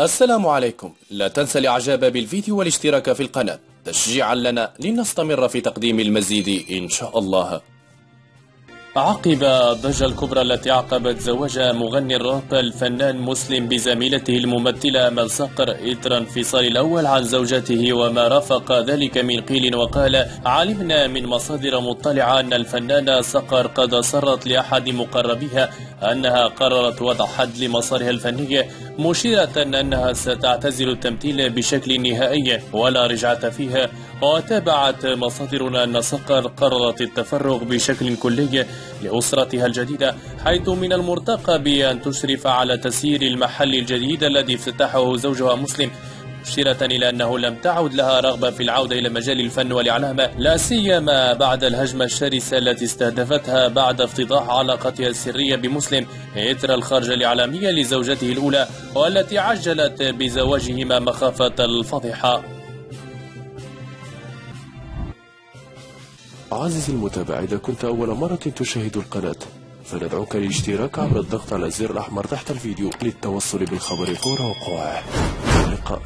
السلام عليكم. لا تنسى الإعجاب بالفيديو والاشتراك في القناة. تشجيعا لنا لنستمر في تقديم المزيد إن شاء الله. عقب الضجة الكبرى التي عقبت زواج مغني الراب الفنان مسلم بزميلته الممثلة أمل صقر إثر انفصال الأول عن زوجته وما رافق ذلك من قيل وقال علمنا من مصادر مطلعة أن الفنانة صقر قد أصرت لأحد مقربيها أنها قررت وضع حد لمصارها الفنية مشيرة أنها ستعتزل التمثيل بشكل نهائي ولا رجعة فيها وتابعت مصادرنا أن صقر قررت التفرغ بشكل كلي لأسرتها الجديدة حيث من المرتقب أن تشرف على تسيير المحل الجديد الذي افتتحه زوجها مسلم مشيرة إلى أنه لم تعد لها رغبة في العودة إلى مجال الفن والإعلام لا سيما بعد الهجمة الشرسة التي استهدفتها بعد افتضاح علاقتها السرية بمسلم إثر الخرجة الإعلامية لزوجته الأولى والتي عجلت بزواجهما مخافة الفضيحة. عزيزي المتابع إذا كنت أول مرة تشاهد القناة فندعوك للاشتراك عبر الضغط على الزر الأحمر تحت الفيديو للتوصل بالخبر فور وقوعه اللقاء.